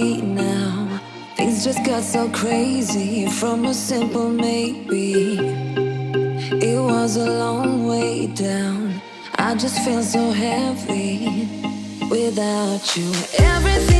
now. Things just got so crazy from a simple maybe. It was a long way down. I just feel so heavy without you. Everything.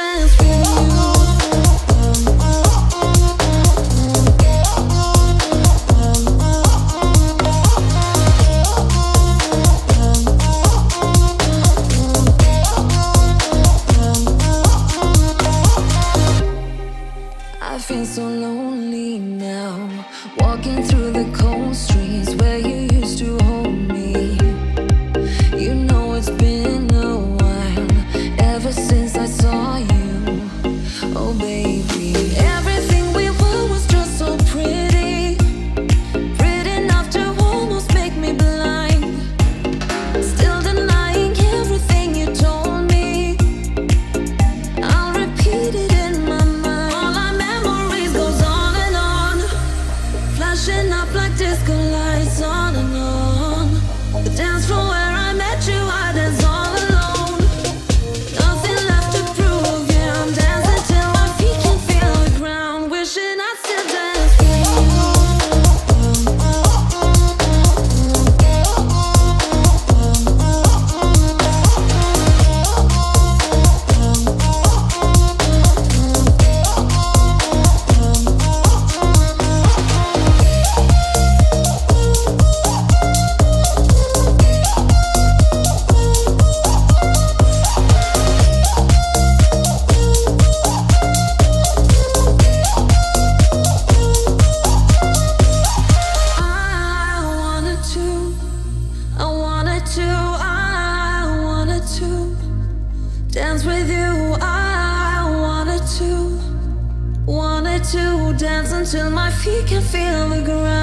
so lonely now. Walking through the cold streets where you used to hold me. Dance with you, I wanted to, wanted to dance until my feet can feel the ground.